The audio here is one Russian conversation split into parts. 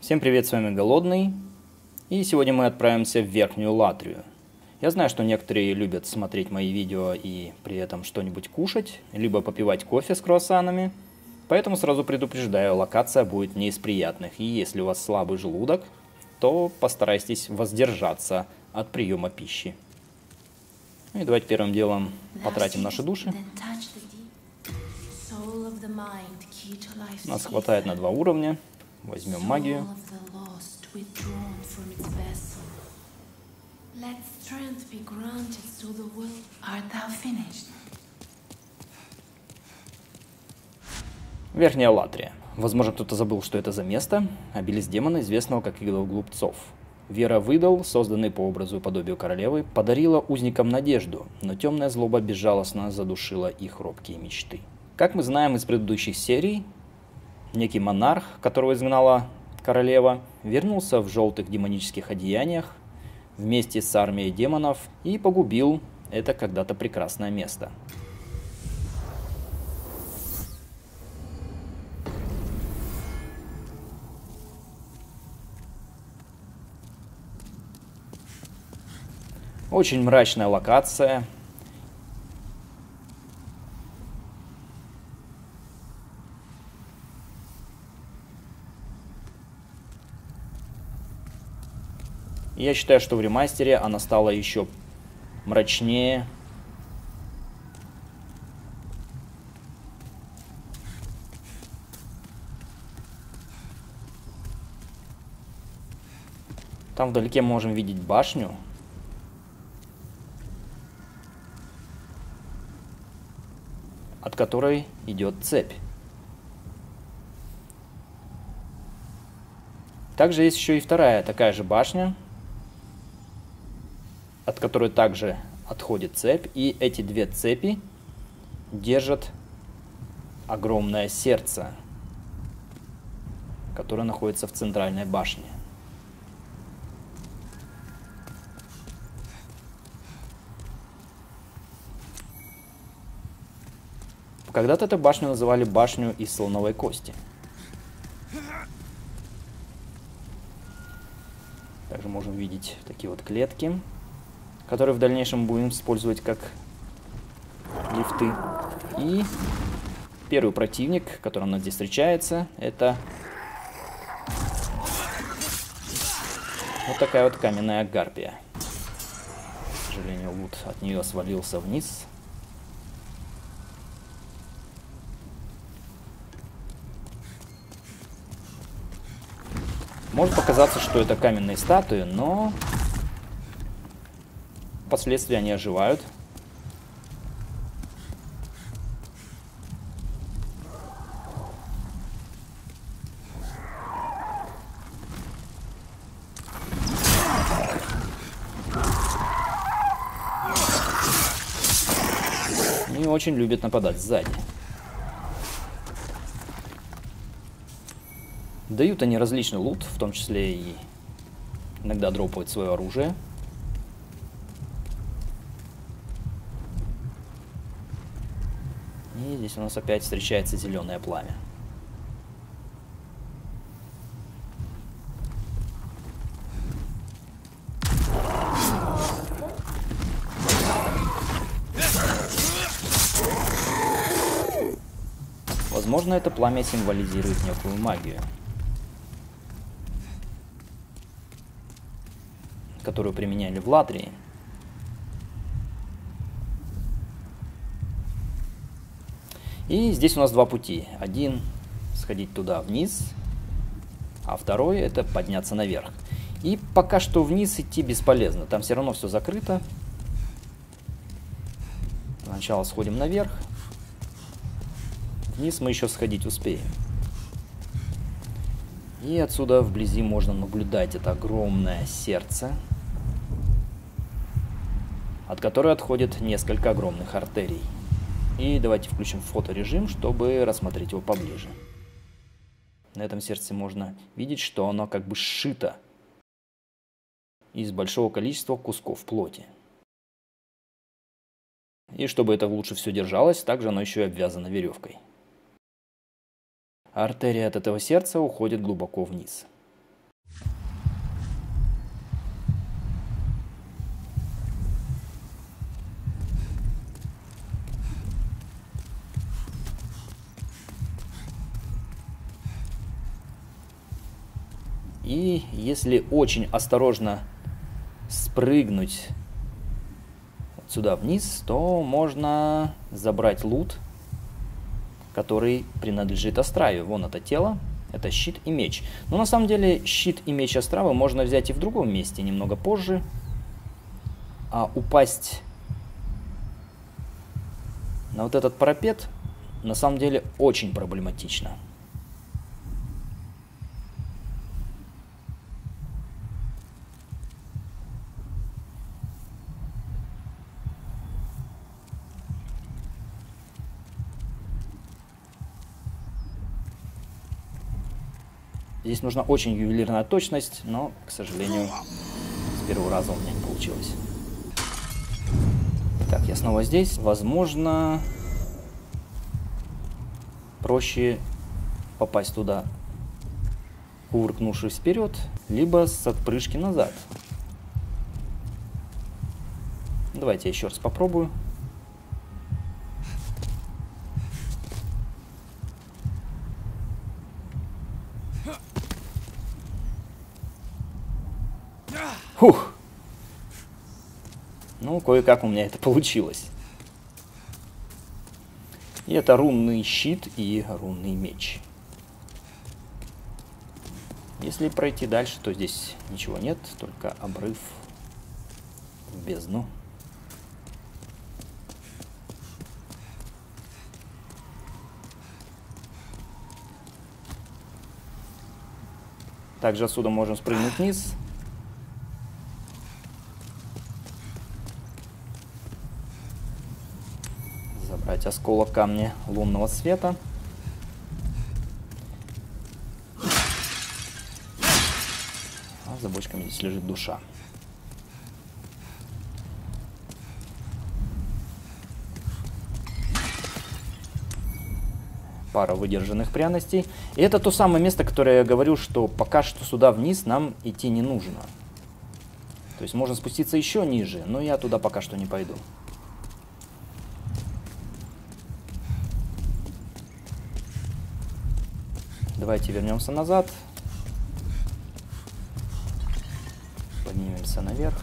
Всем привет, с вами Голодный. И сегодня мы отправимся в Верхнюю Латрию. Я знаю, что некоторые любят смотреть мои видео и при этом что-нибудь кушать, либо попивать кофе с круассанами. Поэтому сразу предупреждаю, локация будет не из приятных. И если у вас слабый желудок, то постарайтесь воздержаться от приема пищи. Ну и давайте первым делом потратим наши души. Нас хватает на два уровня. Возьмем магию. Верхняя Латрия. Возможно, кто-то забыл, что это за место. Обелис демона, известного как Идол Глупцов. Вера выдал, созданный по образу и подобию королевы, подарила узникам надежду, но темная злоба безжалостно задушила их робкие мечты. Как мы знаем из предыдущих серий, некий монарх, которого изгнала королева, вернулся в желтых демонических одеяниях вместе с армией демонов и погубил это когда-то прекрасное место. Очень мрачная локация, я считаю, что в ремастере она стала еще мрачнее. Там вдалеке можем видеть башню. от которой идет цепь. Также есть еще и вторая такая же башня, от которой также отходит цепь. И эти две цепи держат огромное сердце, которое находится в центральной башне. Когда-то эту башню называли башню из слоновой кости. Также можем видеть такие вот клетки которые в дальнейшем будем использовать как лифты. И первый противник, который у нас здесь встречается, это вот такая вот каменная гарпия. К сожалению, лут от нее свалился вниз. Может показаться, что это каменные статуи, но Впоследствии они оживают. И очень любят нападать сзади. Дают они различный лут, в том числе и иногда дропают свое оружие. Здесь у нас опять встречается зеленое пламя. Возможно, это пламя символизирует некую магию, которую применяли в Латрии. И здесь у нас два пути. Один сходить туда вниз, а второй это подняться наверх. И пока что вниз идти бесполезно, там все равно все закрыто. Сначала сходим наверх. Вниз мы еще сходить успеем. И отсюда вблизи можно наблюдать это огромное сердце, от которой отходит несколько огромных артерий. И давайте включим фоторежим, чтобы рассмотреть его поближе. На этом сердце можно видеть, что оно как бы сшито из большого количества кусков плоти. И чтобы это лучше все держалось, также оно еще и обвязано веревкой. Артерия от этого сердца уходит глубоко вниз. И если очень осторожно спрыгнуть сюда вниз, то можно забрать лут, который принадлежит Астраве. Вон это тело, это щит и меч. Но на самом деле щит и меч Астравы можно взять и в другом месте, немного позже. А упасть на вот этот парапет на самом деле очень проблематично. Здесь нужна очень ювелирная точность, но, к сожалению, с первого раза у меня не получилось. Так, я снова здесь. Возможно, проще попасть туда, кувыркнувшись вперед, либо с отпрыжки назад. Давайте я еще раз попробую. Фух. Ну, кое-как у меня это получилось. И это рунный щит и рунный меч. Если пройти дальше, то здесь ничего нет, только обрыв в бездну. Также отсюда можем спрыгнуть вниз. Забрать осколок камня лунного света. А за бочками здесь лежит душа. пара выдержанных пряностей. И это то самое место, которое я говорил, что пока что сюда вниз нам идти не нужно. То есть можно спуститься еще ниже, но я туда пока что не пойду. Давайте вернемся назад. Поднимемся наверх.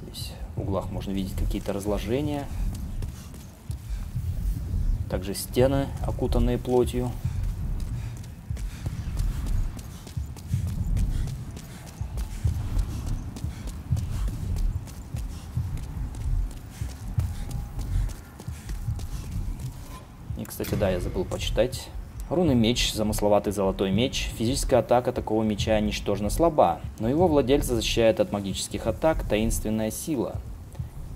Здесь в углах можно видеть какие-то разложения. Также стены, окутанные плотью. Кстати, да, я забыл почитать. Руны меч, замысловатый золотой меч. Физическая атака такого меча ничтожно слаба, но его владельца защищает от магических атак таинственная сила.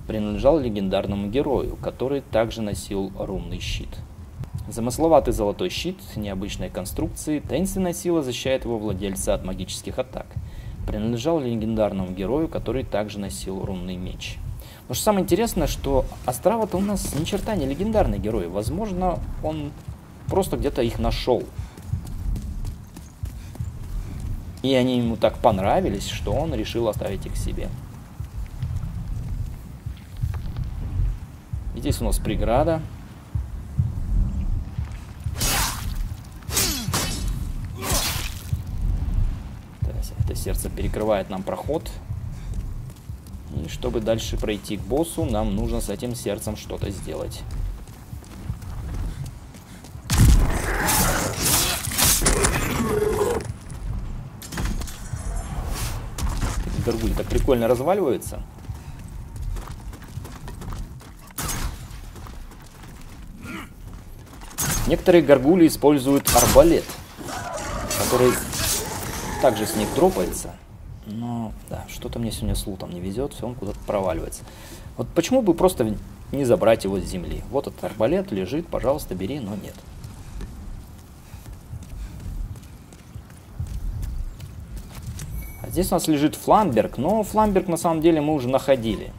Принадлежал легендарному герою, который также носил рунный щит. Замысловатый золотой щит необычной конструкции, таинственная сила защищает его владельца от магических атак. Принадлежал легендарному герою, который также носил рунный меч. Но что самое интересное, что Острава-то у нас ни черта не легендарный герой. Возможно, он просто где-то их нашел. И они ему так понравились, что он решил оставить их себе. Здесь у нас преграда. Это сердце перекрывает нам проход. И чтобы дальше пройти к боссу, нам нужно с этим сердцем что-то сделать. Горгуль так прикольно разваливается. Некоторые горгули используют арбалет, который также с них дропается. Но, да, что-то мне сегодня с лутом не везет, все он куда-то проваливается. Вот почему бы просто не забрать его с земли? Вот этот арбалет лежит, пожалуйста, бери, но нет. А здесь у нас лежит фламберг, но фламберг на самом деле мы уже находили.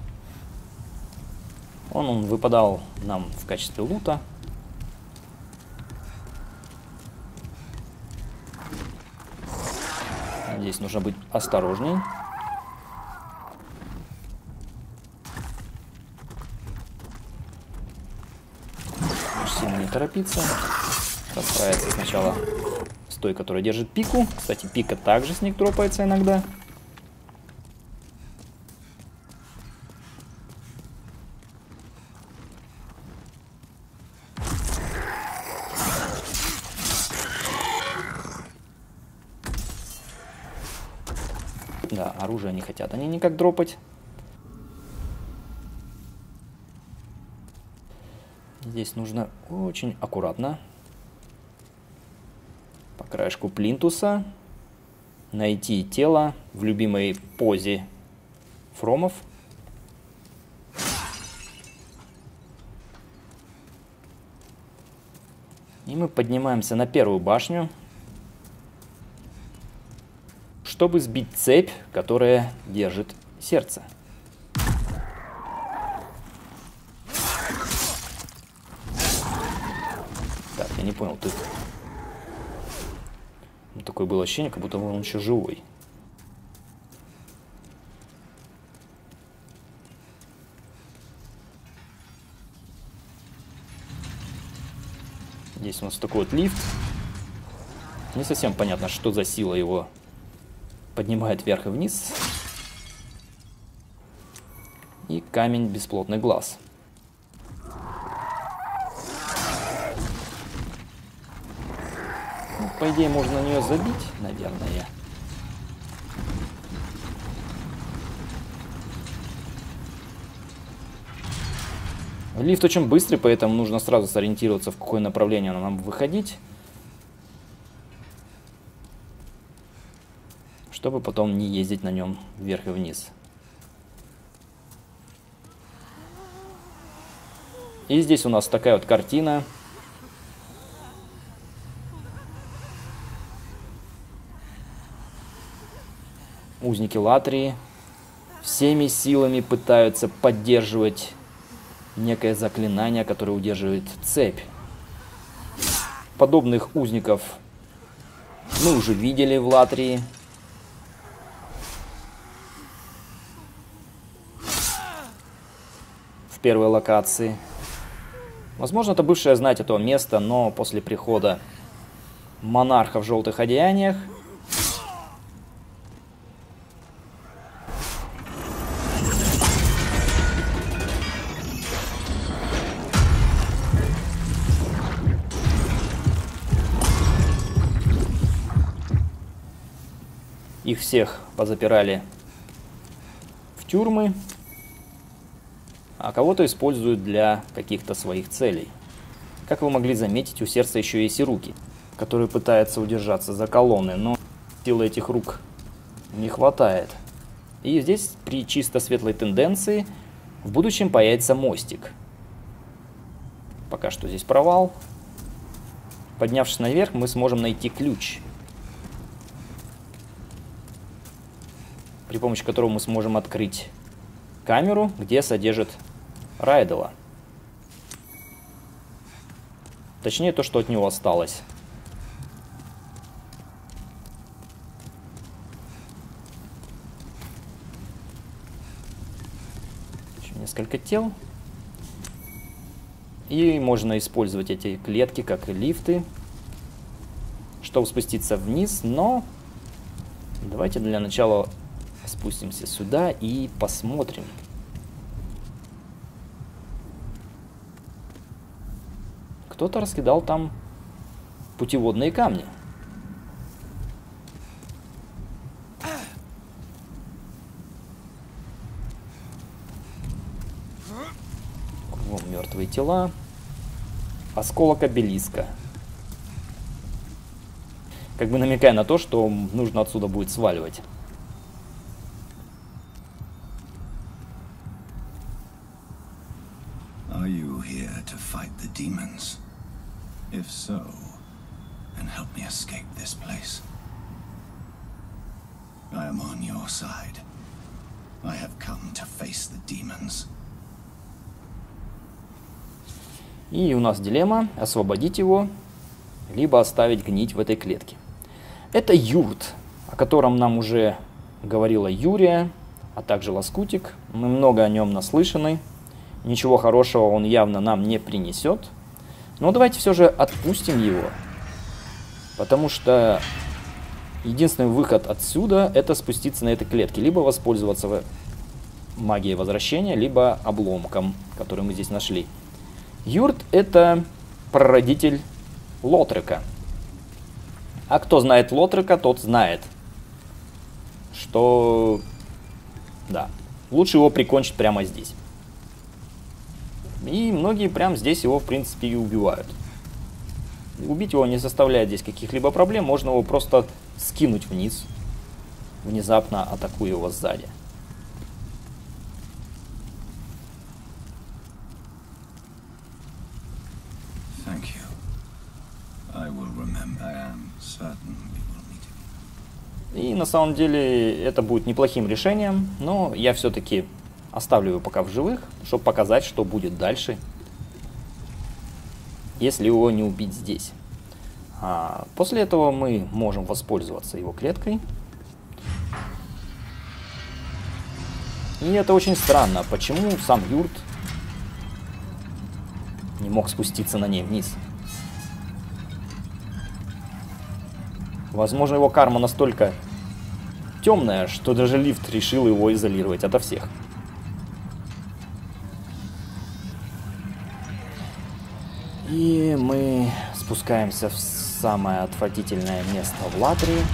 Он, он выпадал нам в качестве лута. Здесь нужно быть осторожней. Сильно не торопиться. Расправится сначала с той, которая держит пику. Кстати, пика также с них дропается иногда. Да, оружие не хотят они никак дропать. Здесь нужно очень аккуратно по краешку плинтуса найти тело в любимой позе фромов. И мы поднимаемся на первую башню чтобы сбить цепь, которая держит сердце. Так, я не понял, ты... Ну, такое было ощущение, как будто он еще живой. Здесь у нас такой вот лифт. Не совсем понятно, что за сила его поднимает вверх и вниз. И камень бесплотный глаз. Ну, по идее, можно на нее забить, наверное. Лифт очень быстрый, поэтому нужно сразу сориентироваться, в какое направление нам выходить. Чтобы потом не ездить на нем вверх и вниз. И здесь у нас такая вот картина. Узники Латрии всеми силами пытаются поддерживать некое заклинание, которое удерживает цепь. Подобных узников мы уже видели в Латрии. Первой локации. Возможно, это бывшая знать этого места, но после прихода монарха в желтых одеяниях их всех позапирали в тюрьмы, а кого-то используют для каких-то своих целей. Как вы могли заметить, у сердца еще есть и руки, которые пытаются удержаться за колонны, но силы этих рук не хватает. И здесь при чисто светлой тенденции в будущем появится мостик. Пока что здесь провал. Поднявшись наверх, мы сможем найти ключ, при помощи которого мы сможем открыть камеру, где содержит Райдела. Точнее, то, что от него осталось. Еще несколько тел. И можно использовать эти клетки как и лифты, чтобы спуститься вниз, но давайте для начала спустимся сюда и посмотрим, Кто-то раскидал там путеводные камни. Кругом мертвые тела. Осколок обелиска. Как бы намекая на то, что нужно отсюда будет сваливать. Demons? If so, then help me escape this place. I am on your side. I have come to face the demons. И у нас дилемма освободить его, либо оставить гнить в этой клетке. Это юрт, о котором нам уже говорила Юрия, а также Лоскутик. Мы много о нем наслышаны. Ничего хорошего он явно нам не принесет. Но давайте все же отпустим его. Потому что единственный выход отсюда это спуститься на этой клетке. Либо воспользоваться магией возвращения, либо обломком, который мы здесь нашли. Юрт это прародитель Лотрека. А кто знает Лотрека, тот знает, что... Да, лучше его прикончить прямо здесь. И многие прямо здесь его, в принципе, и убивают. Убить его не составляет здесь каких-либо проблем, можно его просто скинуть вниз, внезапно атакуя его сзади. И на самом деле это будет неплохим решением, но я все-таки оставлю его пока в живых, чтобы показать, что будет дальше, если его не убить здесь. А после этого мы можем воспользоваться его клеткой. И это очень странно, почему сам Юрт не мог спуститься на ней вниз. Возможно, его карма настолько темная, что даже лифт решил его изолировать ото всех. И мы спускаемся в самое отвратительное место в Латрии.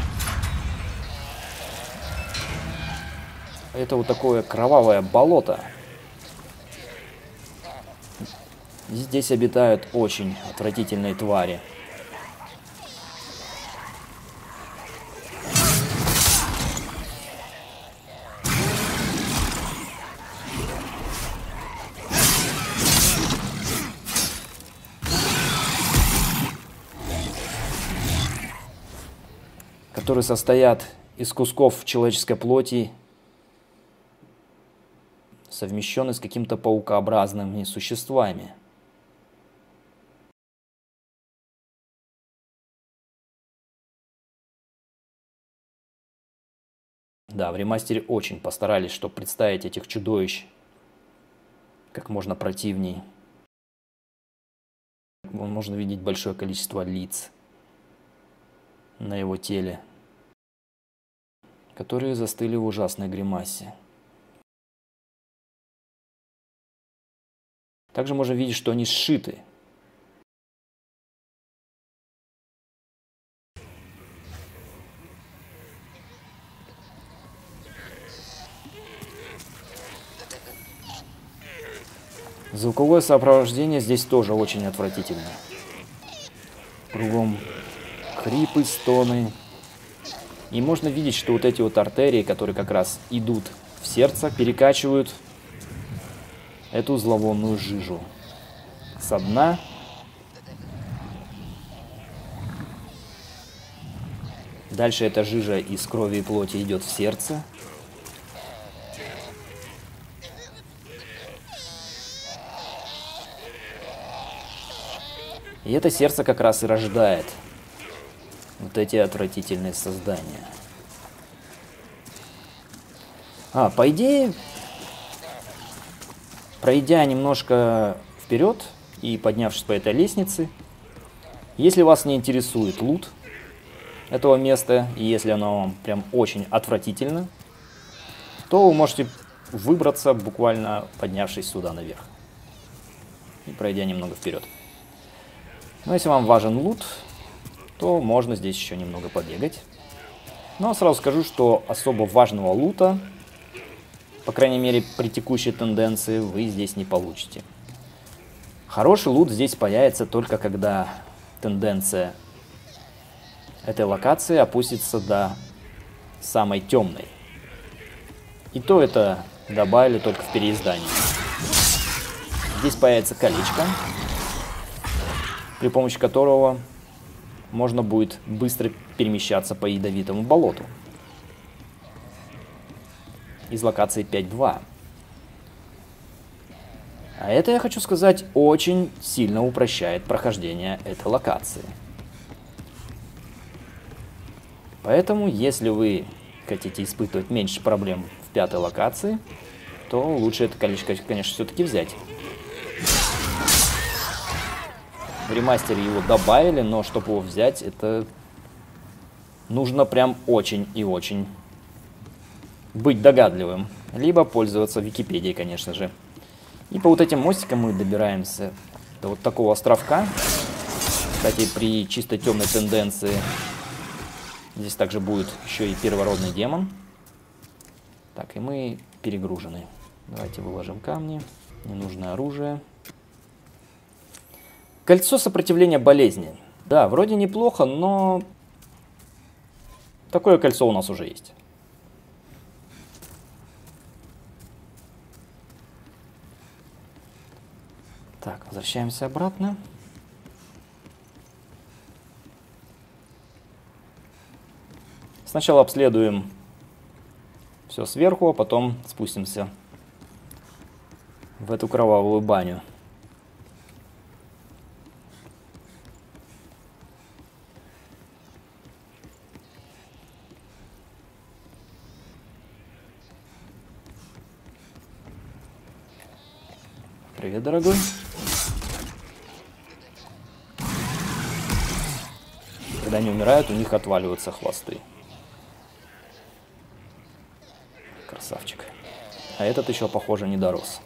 Это вот такое кровавое болото. Здесь обитают очень отвратительные твари. Которые состоят из кусков человеческой плоти, совмещенные с каким-то паукообразными существами. Да, в ремастере очень постарались, чтобы представить этих чудовищ как можно противней. Можно видеть большое количество лиц на его теле которые застыли в ужасной гримасе. Также можно видеть, что они сшиты. Звуковое сопровождение здесь тоже очень отвратительное. Кругом хрипы, стоны, и можно видеть, что вот эти вот артерии, которые как раз идут в сердце, перекачивают эту зловонную жижу со дна. Дальше эта жижа из крови и плоти идет в сердце. И это сердце как раз и рождает вот эти отвратительные создания. А, по идее, пройдя немножко вперед и поднявшись по этой лестнице, если вас не интересует лут этого места, и если оно вам прям очень отвратительно, то вы можете выбраться, буквально поднявшись сюда наверх. И пройдя немного вперед. Но если вам важен лут, то можно здесь еще немного побегать. Но сразу скажу, что особо важного лута, по крайней мере при текущей тенденции, вы здесь не получите. Хороший лут здесь появится только когда тенденция этой локации опустится до самой темной. И то это добавили только в переиздании. Здесь появится колечко, при помощи которого можно будет быстро перемещаться по ядовитому болоту. Из локации 5.2. А это, я хочу сказать, очень сильно упрощает прохождение этой локации. Поэтому, если вы хотите испытывать меньше проблем в пятой локации, то лучше это количество, конечно, все-таки взять. В ремастере его добавили, но чтобы его взять, это нужно прям очень и очень быть догадливым. Либо пользоваться Википедией, конечно же. И по вот этим мостикам мы добираемся до вот такого островка. Кстати, при чисто темной тенденции здесь также будет еще и первородный демон. Так, и мы перегружены. Давайте выложим камни. Ненужное оружие. Кольцо сопротивления болезни. Да, вроде неплохо, но такое кольцо у нас уже есть. Так, возвращаемся обратно. Сначала обследуем все сверху, а потом спустимся в эту кровавую баню. Привет, дорогой. Когда они умирают, у них отваливаются хвосты. Красавчик. А этот еще, похоже, не дорос.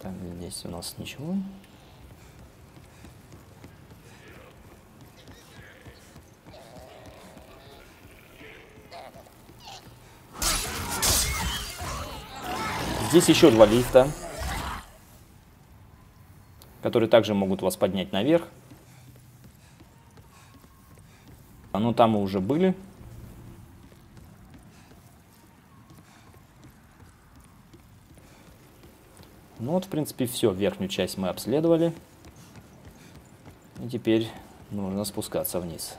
Так, здесь у нас ничего. Здесь еще два лифта, которые также могут вас поднять наверх. А ну там мы уже были. Ну вот, в принципе, все. Верхнюю часть мы обследовали. И теперь нужно спускаться вниз.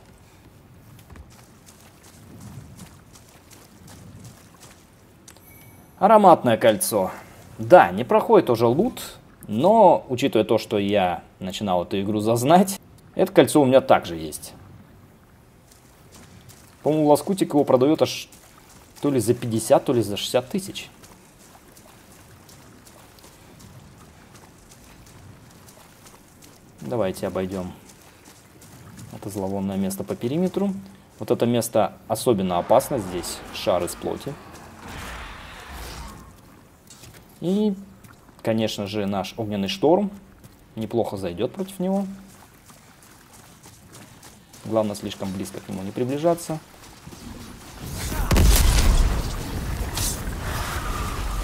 Ароматное кольцо. Да, не проходит уже лут, но, учитывая то, что я начинал эту игру зазнать, это кольцо у меня также есть. По-моему, Лоскутик его продает аж то ли за 50, то ли за 60 тысяч. Давайте обойдем это зловонное место по периметру. Вот это место особенно опасно здесь, шар из плоти. И, конечно же, наш огненный шторм неплохо зайдет против него. Главное, слишком близко к нему не приближаться.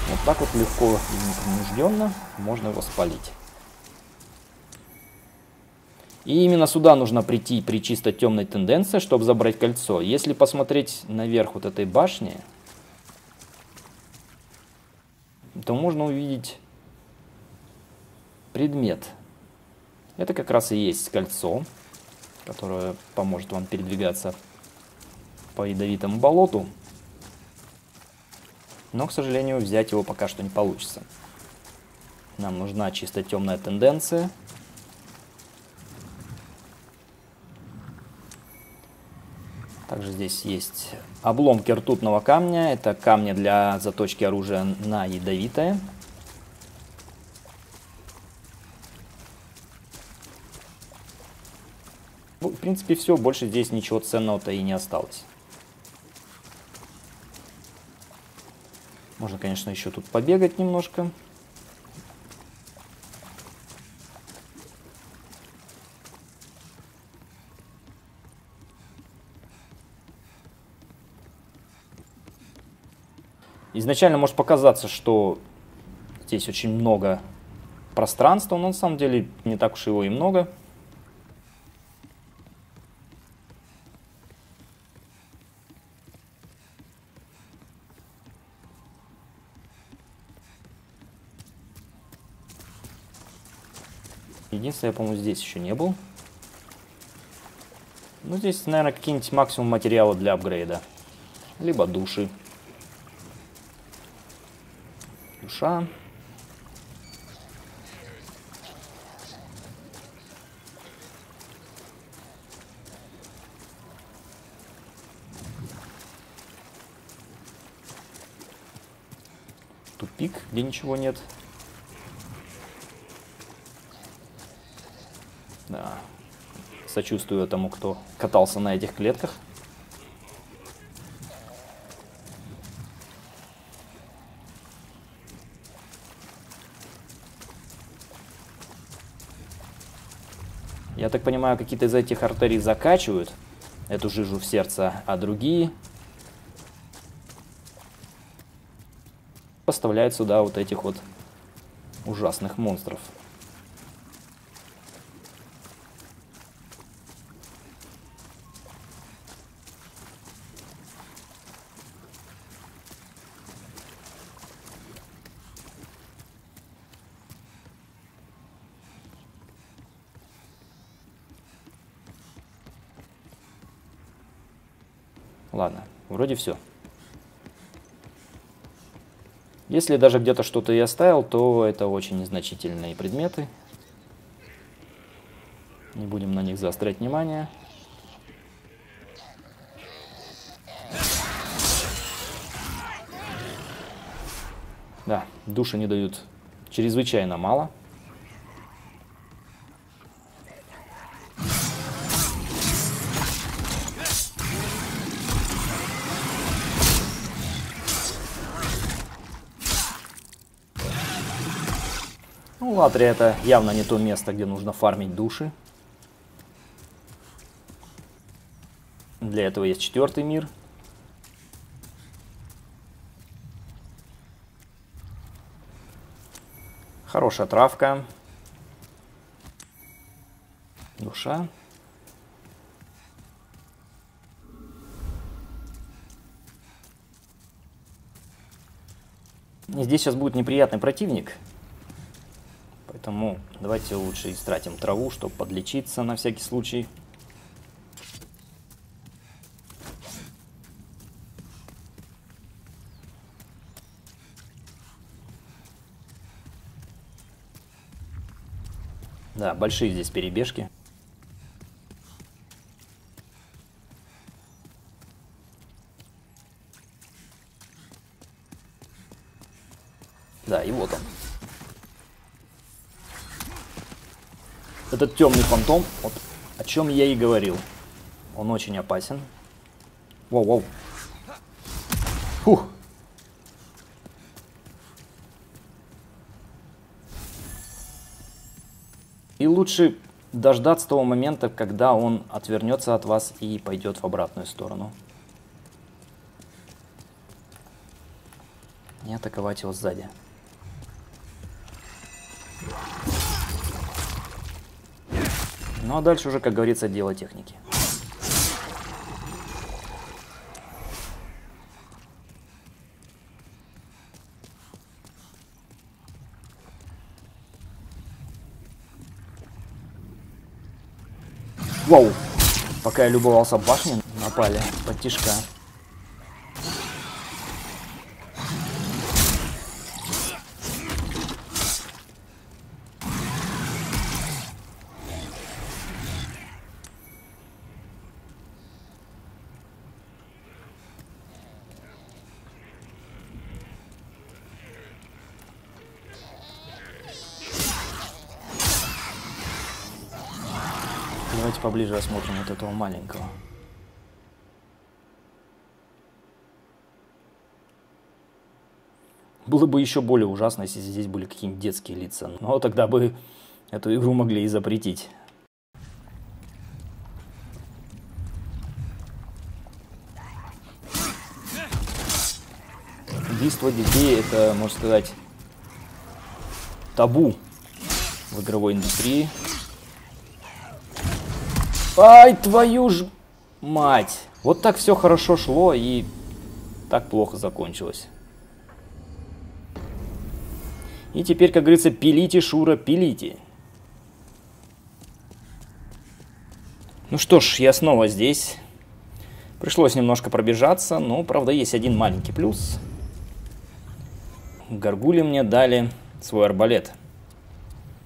Вот так вот легко и непринужденно можно его спалить. И именно сюда нужно прийти при чисто темной тенденции, чтобы забрать кольцо. Если посмотреть наверх вот этой башни, то можно увидеть предмет. Это как раз и есть кольцо, которое поможет вам передвигаться по ядовитому болоту. Но, к сожалению, взять его пока что не получится. Нам нужна чисто темная тенденция. Также здесь есть обломки ртутного камня. Это камни для заточки оружия на ядовитое. Ну, в принципе, все. Больше здесь ничего ценного-то и не осталось. Можно, конечно, еще тут побегать немножко. Изначально может показаться, что здесь очень много пространства, но на самом деле не так уж его и много. Единственное, я, по-моему, здесь еще не был. Ну, здесь, наверное, какие-нибудь максимум материала для апгрейда. Либо души. Душа. тупик, где ничего нет. Да. Сочувствую тому, кто катался на этих клетках. Я так понимаю, какие-то из этих артерий закачивают эту жижу в сердце, а другие поставляют сюда вот этих вот ужасных монстров. Ладно, вроде все. Если даже где-то что-то и оставил, то это очень незначительные предметы. Не будем на них заострять внимание. Да, души не дают чрезвычайно мало. Ну, Латрия это явно не то место, где нужно фармить души. Для этого есть четвертый мир. Хорошая травка. Душа. И здесь сейчас будет неприятный противник. Поэтому давайте лучше истратим траву, чтобы подлечиться на всякий случай. Да, большие здесь перебежки. Да, и вот он. Этот темный фантом, вот о чем я и говорил. Он очень опасен. Воу-воу. Фух. И лучше дождаться того момента, когда он отвернется от вас и пойдет в обратную сторону. Не атаковать его сзади. Ну а дальше уже, как говорится, дело техники. Вау! Пока я любовался башней, напали под. Давайте поближе осмотрим вот этого маленького. Было бы еще более ужасно, если здесь были какие-нибудь детские лица. Но тогда бы эту игру могли и запретить. Убийство детей это, можно сказать, табу в игровой индустрии. Ай, твою ж мать! Вот так все хорошо шло и так плохо закончилось. И теперь, как говорится, пилите, Шура, пилите. Ну что ж, я снова здесь. Пришлось немножко пробежаться, но, правда, есть один маленький плюс. Горгули мне дали свой арбалет.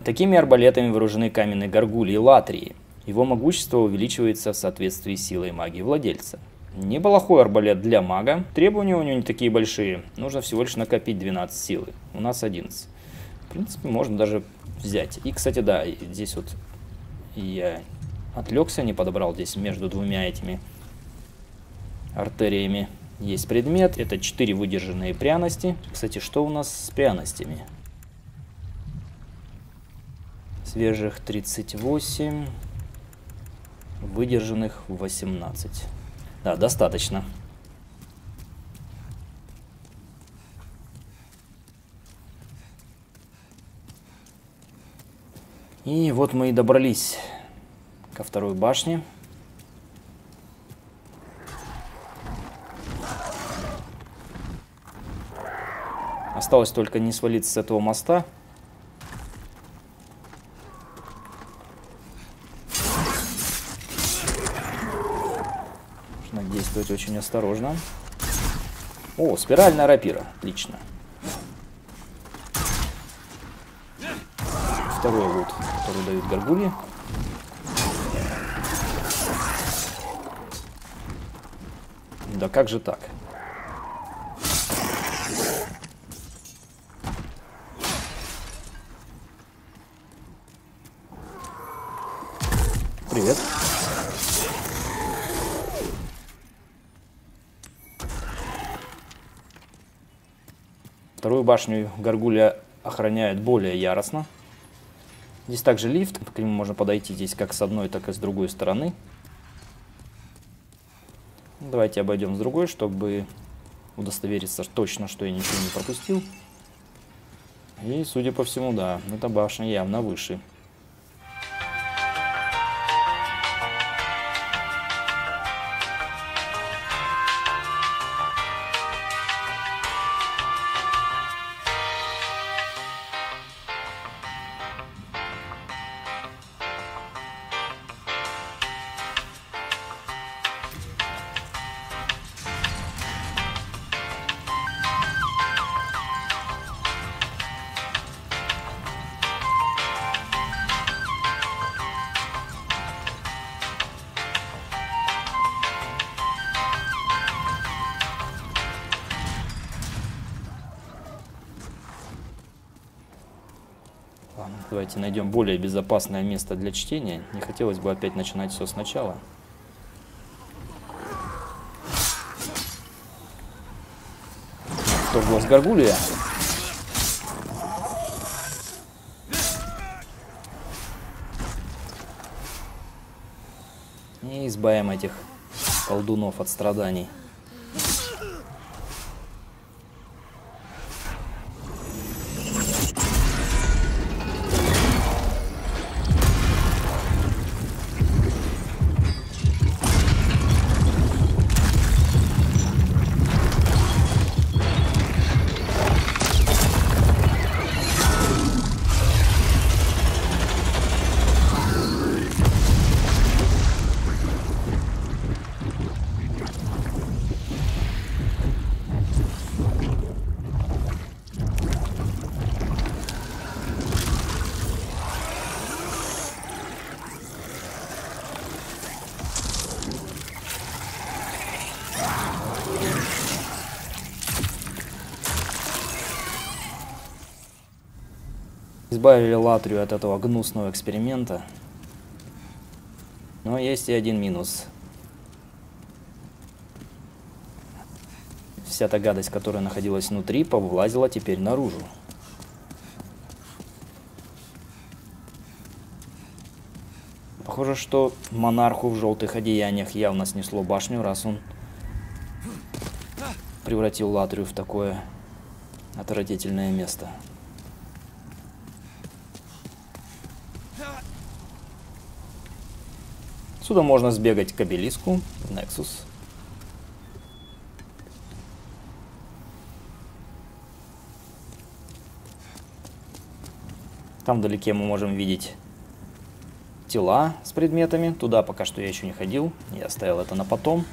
Такими арбалетами вооружены каменные горгули и латрии – его могущество увеличивается в соответствии с силой магии владельца. Неплохой арбалет для мага. Требования у него не такие большие. Нужно всего лишь накопить 12 силы. У нас 11. В принципе, можно даже взять. И, кстати, да, здесь вот я отвлекся, не подобрал здесь между двумя этими артериями. Есть предмет, это 4 выдержанные пряности. Кстати, что у нас с пряностями? Свежих 38, выдержанных 18. Да, достаточно. И вот мы и добрались ко второй башне. Осталось только не свалиться с этого моста. Действовать очень осторожно. О, спиральная рапира. Отлично. Второй лут, который дают горгули. Да как же так? Привет. Вторую башню Гаргуля охраняет более яростно. Здесь также лифт, к нему можно подойти здесь как с одной, так и с другой стороны. Давайте обойдем с другой, чтобы удостовериться точно, что я ничего не пропустил. И, судя по всему, да, эта башня явно выше. Давайте найдем более безопасное место для чтения. Не хотелось бы опять начинать все сначала. Вторглас Гаргулия. И избавим этих колдунов от страданий. Избавили Латрию от этого гнусного эксперимента. Но есть и один минус. Вся та гадость, которая находилась внутри, повлазила теперь наружу. Похоже, что монарху в желтых одеяниях явно снесло башню, раз он превратил Латрию в такое отвратительное место. Отсюда можно сбегать к обелиску, Nexus. Там вдалеке мы можем видеть тела с предметами. Туда пока что я еще не ходил. Я оставил это на потом.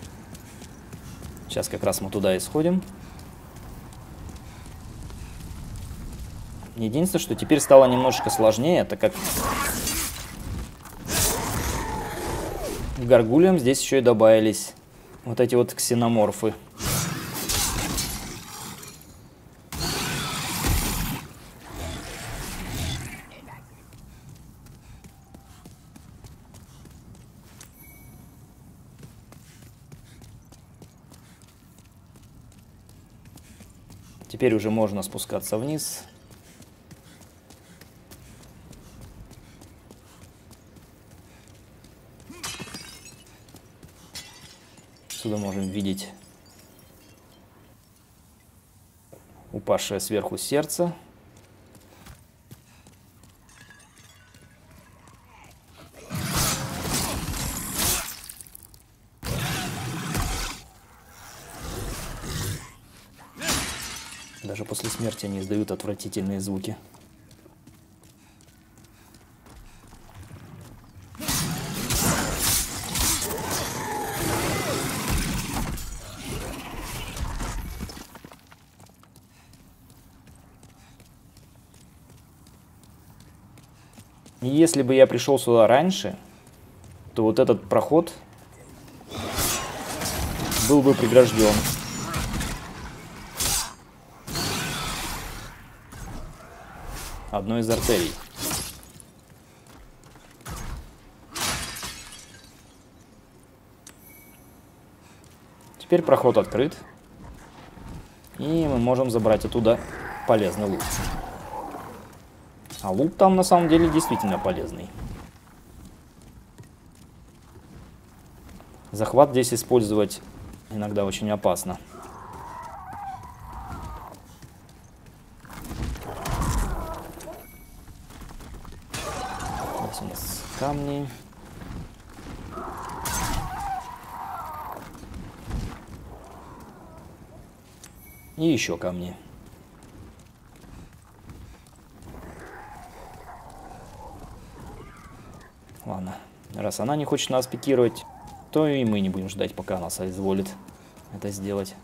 Сейчас как раз мы туда и сходим. Единственное, что теперь стало немножечко сложнее, так как к горгулям здесь еще и добавились Вот эти вот ксеноморфы. Теперь уже можно спускаться вниз. Отсюда можем видеть упавшее сверху сердце. Даже после смерти они издают отвратительные звуки. Если бы я пришел сюда раньше, то вот этот проход был бы прегражден. Одной из артерий. Теперь проход открыт. И мы можем забрать оттуда полезный лут. А лут там на самом деле действительно полезный. Захват здесь использовать иногда очень опасно. Здесь у нас камни. И еще камни. Ладно, раз она не хочет нас пикировать, то и мы не будем ждать, пока она соизволит это сделать.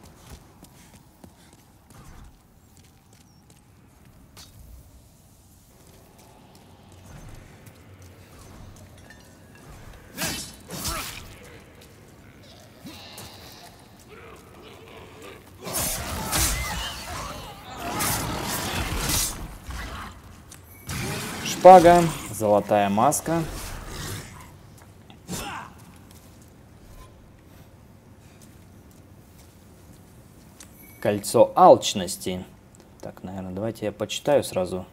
Шпага, золотая маска. Кольцо алчности. Так, наверное, давайте я почитаю сразу,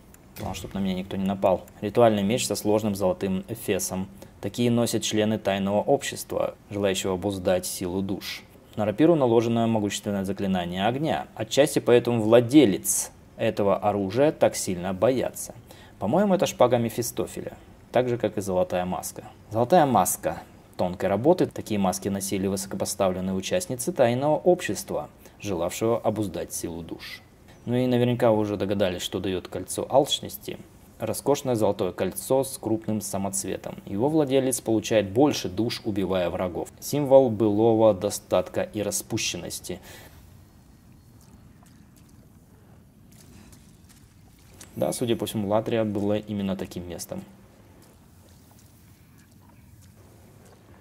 чтобы на меня никто не напал. Ритуальный меч со сложным золотым эфесом. Такие носят члены тайного общества, желающего обуздать силу душ. На рапиру наложено могущественное заклинание огня. Отчасти поэтому владелец этого оружия так сильно боятся. По-моему, это шпага Мефистофеля, так же, как и золотая маска. Золотая маска тонкой работы. Такие маски носили высокопоставленные участницы тайного общества, желавшего обуздать силу душ. Ну и наверняка вы уже догадались, что дает кольцо алчности. Роскошное золотое кольцо с крупным самоцветом. Его владелец получает больше душ, убивая врагов. Символ былого достатка и распущенности. Да, судя по всему, Латрия была именно таким местом.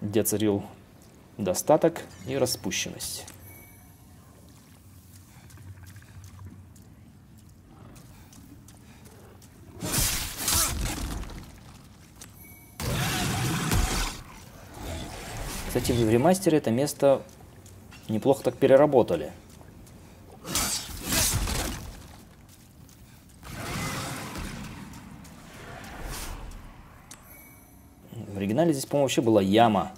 Где царил достаток и распущенность. Кстати, в ремастере это место неплохо так переработали. В оригинале здесь, по-моему, вообще была яма,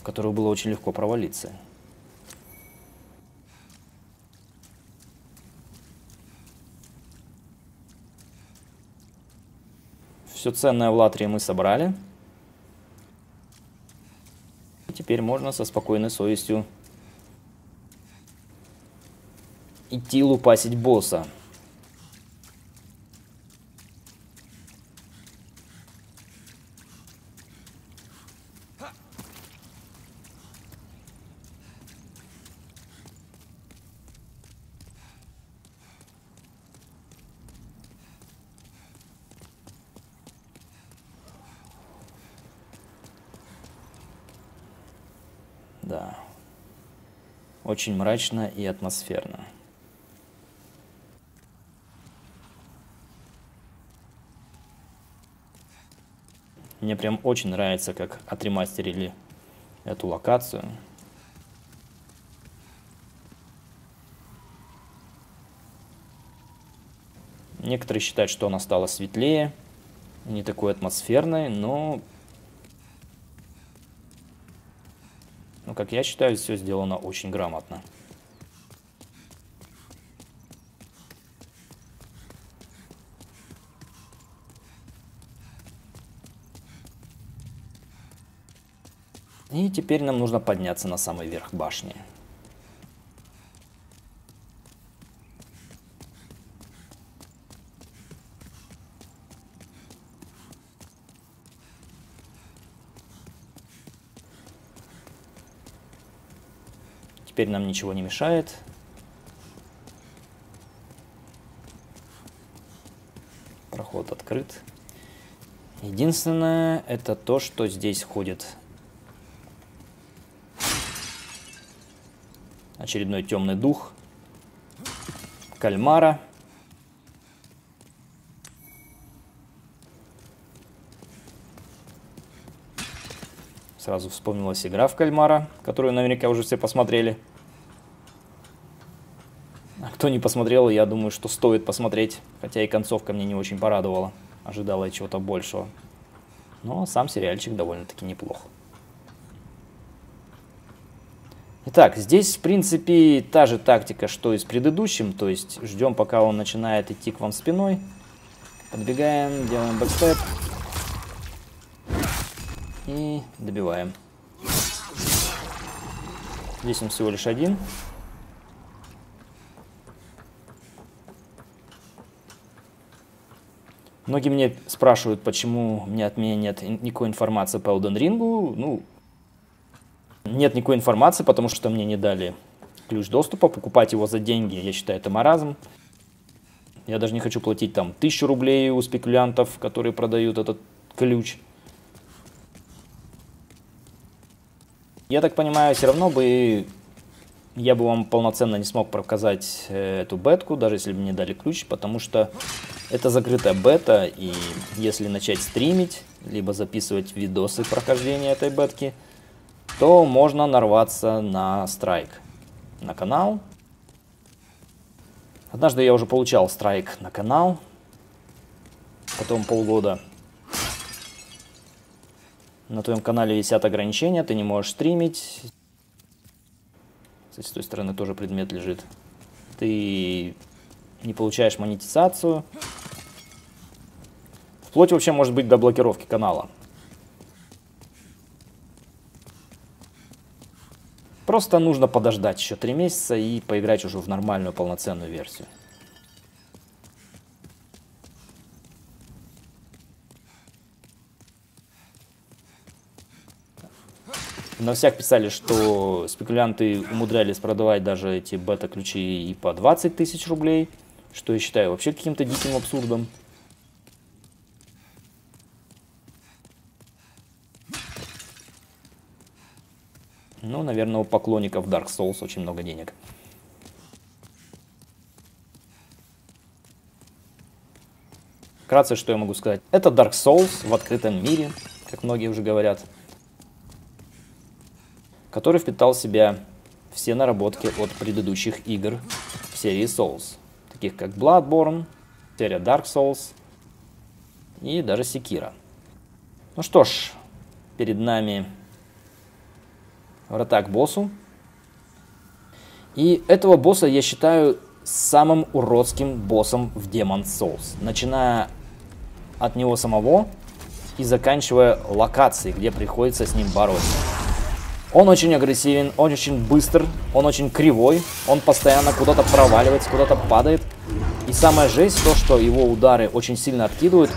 в которую было очень легко провалиться. Все ценное в Латрии мы собрали. Теперь можно со спокойной совестью идти лупасить босса. Да. Очень мрачно и атмосферно. Мне прям очень нравится, как отремастерили эту локацию. Некоторые считают, что она стала светлее, не такой атмосферной, но, как я считаю, все сделано очень грамотно. И теперь нам нужно подняться на самый верх башни. Теперь нам ничего не мешает. Проход открыт. Единственное, это то, что здесь ходит очередной темный дух, кальмара. Сразу вспомнилась игра в кальмара, которую наверняка уже все посмотрели. А кто не посмотрел, я думаю, что стоит посмотреть. Хотя и концовка мне не очень порадовала. Ожидала я чего-то большего. Но сам сериальчик довольно-таки неплох. Итак, здесь, в принципе, та же тактика, что и с предыдущим. То есть ждем, пока он начинает идти к вам спиной. Подбегаем, делаем бэкстеп. И добиваем. Здесь он всего лишь один. Многие мне спрашивают, почему у меня от меня нет никакой информации по Elden Ring. Ну, нет никакой информации, потому что мне не дали ключ доступа. Покупать его за деньги, я считаю, это маразм. Я даже не хочу платить там тысячу рублей у спекулянтов, которые продают этот ключ. Я так понимаю, все равно бы я бы вам полноценно не смог показать э, эту бетку, даже если бы мне дали ключ, потому что это закрытая бета, и если начать стримить, либо записывать видосы прохождения этой бетки, то можно нарваться на страйк на канал. Однажды я уже получал страйк на канал, потом полгода на твоем канале висят ограничения, ты не можешь стримить. Кстати, с той стороны тоже предмет лежит. Ты не получаешь монетизацию. Вплоть вообще может быть до блокировки канала. Просто нужно подождать еще три месяца и поиграть уже в нормальную полноценную версию. На всех писали, что спекулянты умудрялись продавать даже эти бета-ключи и по 20 тысяч рублей, что я считаю вообще каким-то диким абсурдом. Ну, наверное, у поклонников Dark Souls очень много денег. Вкратце, что я могу сказать. Это Dark Souls в открытом мире, как многие уже говорят который впитал в себя все наработки от предыдущих игр в серии Souls, таких как Bloodborne, серия Dark Souls и даже Sekiro. Ну что ж, перед нами врата к боссу. И этого босса я считаю самым уродским боссом в Demon Souls. Начиная от него самого и заканчивая локацией, где приходится с ним бороться. Он очень агрессивен, он очень быстр, он очень кривой, он постоянно куда-то проваливается, куда-то падает. И самая жесть то, что его удары очень сильно откидывают.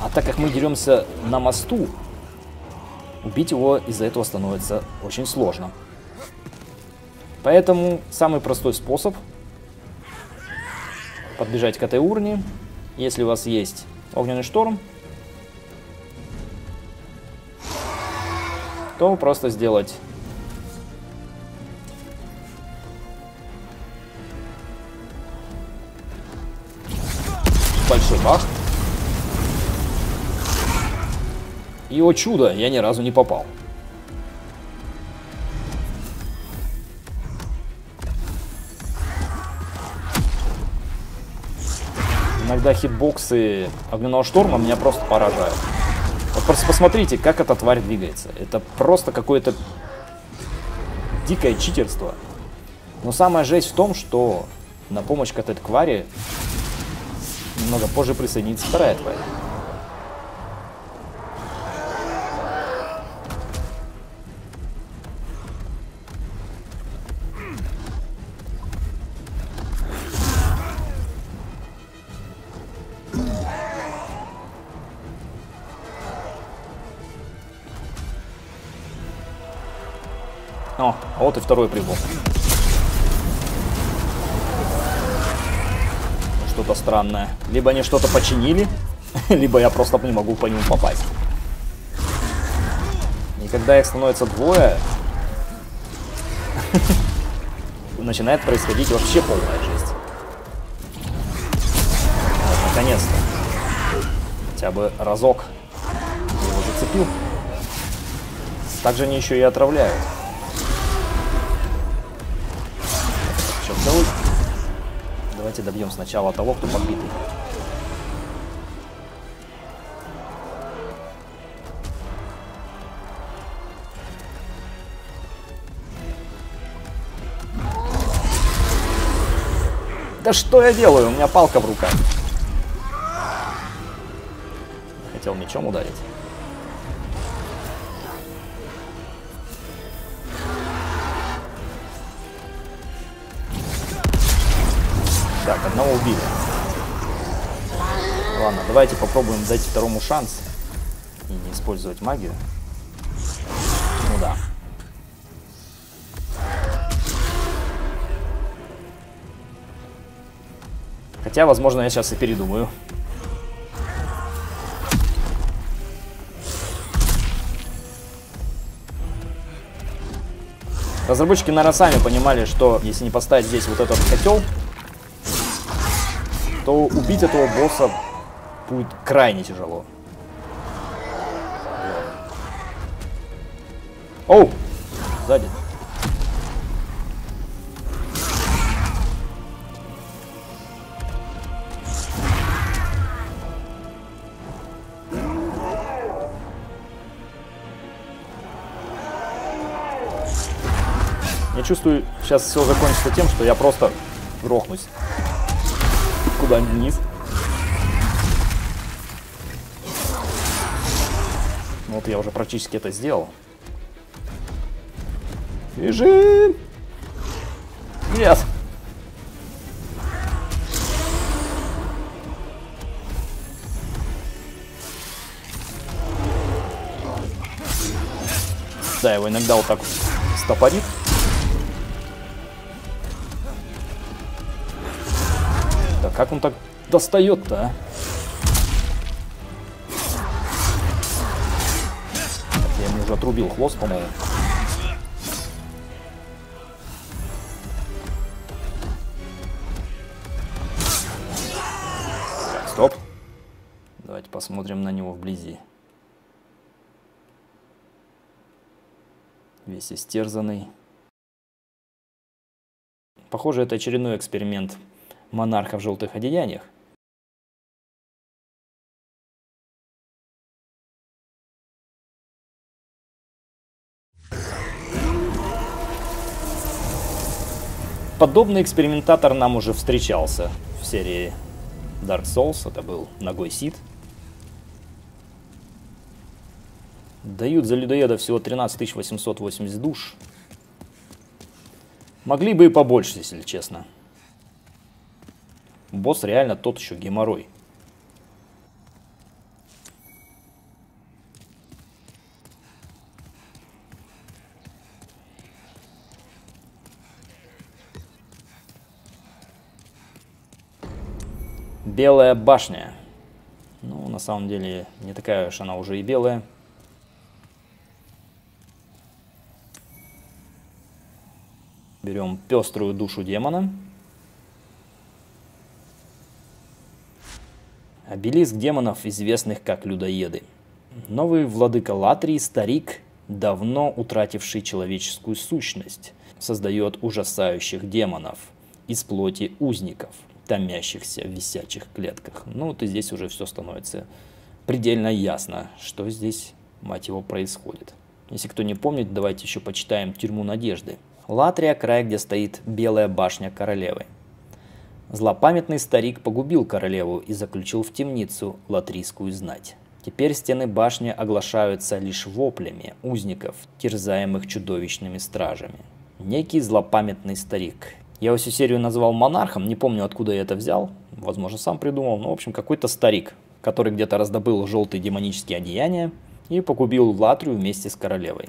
А так как мы деремся на мосту, убить его из-за этого становится очень сложно. Поэтому самый простой способ подбежать к этой урне. Если у вас есть огненный шторм, то просто сделать большой бах. И, о чудо, я ни разу не попал. Иногда хитбоксы огненного шторма меня просто поражают. Просто посмотрите, как эта тварь двигается. Это просто какое-то дикое читерство. Но самая жесть в том, что на помощь к этой твари немного позже присоединится вторая тварь. Вот и второй прибыл. Что-то странное. Либо они что-то починили, либо я просто не могу по нему попасть. И когда их становится двое, начинает происходить вообще полная жесть. Вот, наконец-то. Хотя бы разок его зацепил. Также они еще и отравляют. Давайте добьем сначала того, кто подбитый. Да что я делаю? У меня палка в руках. Хотел мечом ударить. Так, одного убили. Ладно, давайте попробуем дать второму шанс и не использовать магию. Ну да. Хотя, возможно, я сейчас и передумаю. Разработчики, наверное, сами понимали, что если не поставить здесь вот этот котел, то убить этого босса будет крайне тяжело. Оу! Сзади. Я чувствую, сейчас все закончится тем, что я просто грохнусь куда-нибудь вниз. Вот я уже практически это сделал. Бежим! Нет! Да, его иногда вот так стопорит. Как он так достает-то, а? Я ему уже отрубил хвост, по-моему. Стоп. Давайте посмотрим на него вблизи. Весь истерзанный. Похоже, это очередной эксперимент монарха в желтых одеяниях. Подобный экспериментатор нам уже встречался в серии Dark Souls. Это был Ногой Сид. Дают за людоеда всего 13 880 душ. Могли бы и побольше, если честно. Босс реально тот еще геморрой. Белая башня. Ну, на самом деле, не такая уж она уже и белая. Берем пеструю душу демона. Обелиск демонов, известных как людоеды. Новый владыка Латрии, старик, давно утративший человеческую сущность, создает ужасающих демонов из плоти узников, томящихся в висячих клетках. Ну вот и здесь уже все становится предельно ясно, что здесь, мать его, происходит. Если кто не помнит, давайте еще почитаем «Тюрьму надежды». Латрия – край, где стоит белая башня королевы. Злопамятный старик погубил королеву и заключил в темницу латрийскую знать. Теперь стены башни оглашаются лишь воплями узников, терзаемых чудовищными стражами. Некий злопамятный старик. Я всю серию назвал монархом, не помню откуда я это взял, возможно сам придумал, но в общем какой-то старик, который где-то раздобыл желтые демонические одеяния и погубил Латрию вместе с королевой.